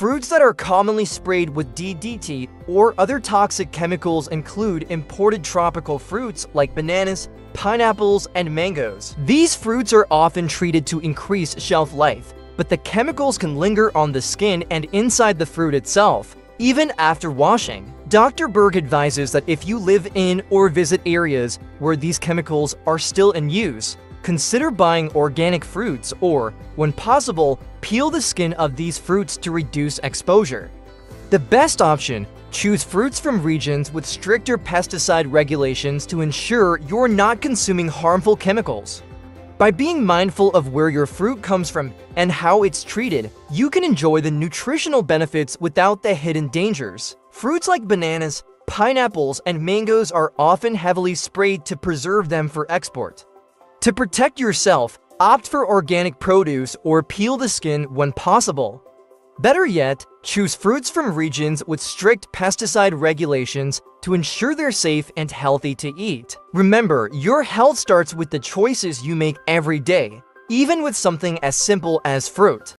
Fruits that are commonly sprayed with DDT or other toxic chemicals include imported tropical fruits like bananas, pineapples, and mangoes. These fruits are often treated to increase shelf life, but the chemicals can linger on the skin and inside the fruit itself, even after washing. Dr. Berg advises that if you live in or visit areas where these chemicals are still in use, consider buying organic fruits or, when possible, peel the skin of these fruits to reduce exposure. The best option, choose fruits from regions with stricter pesticide regulations to ensure you're not consuming harmful chemicals. By being mindful of where your fruit comes from and how it's treated, you can enjoy the nutritional benefits without the hidden dangers. Fruits like bananas, pineapples, and mangoes are often heavily sprayed to preserve them for export. To protect yourself, opt for organic produce or peel the skin when possible. Better yet, choose fruits from regions with strict pesticide regulations to ensure they're safe and healthy to eat. Remember, your health starts with the choices you make every day, even with something as simple as fruit.